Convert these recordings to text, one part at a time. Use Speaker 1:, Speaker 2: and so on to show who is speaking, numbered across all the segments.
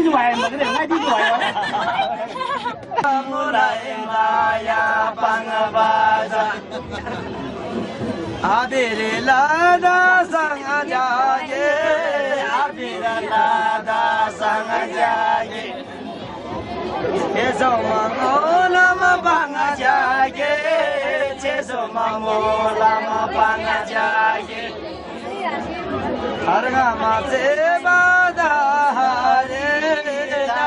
Speaker 1: đi du bài mà cái này ngay đi du bài Samurai Maya Pangabaza
Speaker 2: Abiri Lada Sangajaye
Speaker 1: Abiri Lada Sangajaye
Speaker 2: Ezo Mangolama
Speaker 1: Pangajaye Ezo Mangolama Pangajaye
Speaker 2: Arga Mazeba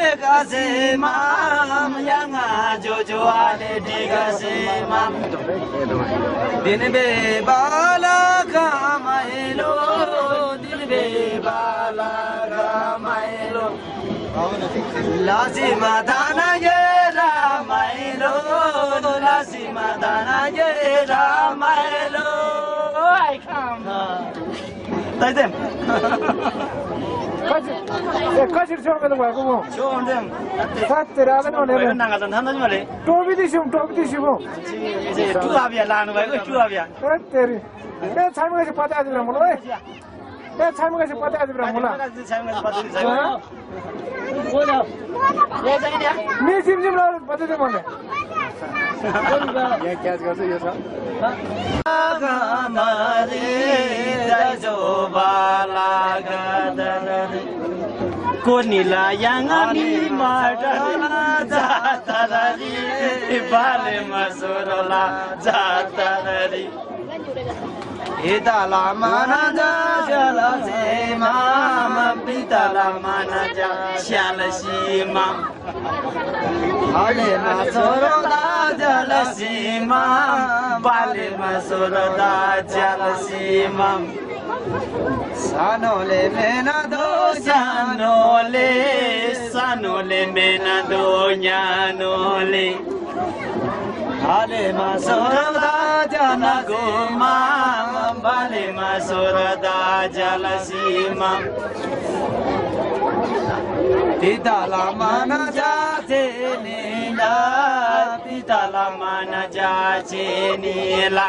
Speaker 2: digase mam
Speaker 1: yanga jojo ale digase mam
Speaker 2: din be bala kamailo
Speaker 1: din be bala kamailo
Speaker 2: lazima dana
Speaker 1: ye ramailo lazima dana ye ramailo i come তাই
Speaker 3: ए कसरी चर्केर भएको म साँच्चै राखेन
Speaker 1: भनेर
Speaker 3: टोपी दिसौँ टोपी दिसौँ हौ तेरि ए छामी गएपछि ग्राम होला
Speaker 1: ए
Speaker 3: छामी गएपछि ग्राम होला मिसिमसिम लगाएर पचास भन्ने
Speaker 1: यहाँ क्याच गर्छ यो छ कोनिला याङी जातरी बाले मसोरला जातरी
Speaker 2: हे दाला माना जाला से मा
Speaker 1: सीमा पिताला माना जा श्याल सीमा
Speaker 2: मसुरला
Speaker 1: जल सीमा बाले मसुरला जल सीमा
Speaker 2: सानोले मेना दो सानोले
Speaker 1: सानोले मेना दो न्यानोले
Speaker 2: हाले मासोरदा जना गोमा
Speaker 1: बाले मासोरदा जलसीमा
Speaker 2: तिताला माना जाचे नीला
Speaker 1: तिताला माना जाचे नीला।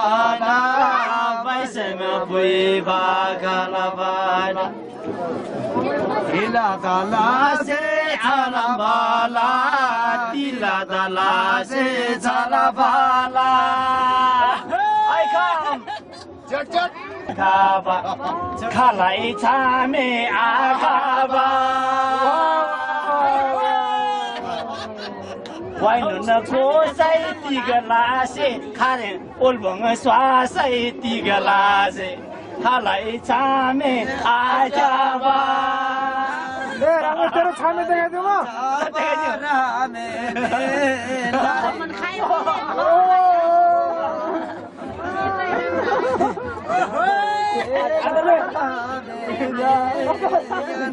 Speaker 1: baze ma pui ba kala ba na.
Speaker 2: Ila
Speaker 1: dala se dala se. I come. Chut chut. Kaba, kalai chame akaba. 外头那国赛的个拉些，看人我们耍赛的个拉些，他来咱们阿家吧。
Speaker 3: เราจะทำได้ไงดีวะ
Speaker 2: ได้ไงเนี่ยมันใคร
Speaker 1: โอ้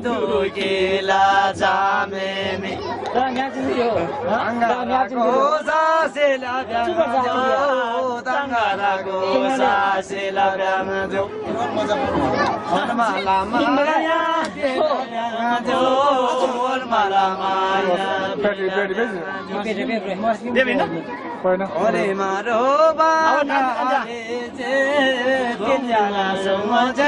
Speaker 2: दो
Speaker 1: केला जामे में
Speaker 2: को सासेला ब्याम तङ्गारा को
Speaker 1: जो
Speaker 2: मनमाला माया
Speaker 1: जो मनमाला माया
Speaker 2: ओरे मारो बाना जे तिन
Speaker 1: जना মজা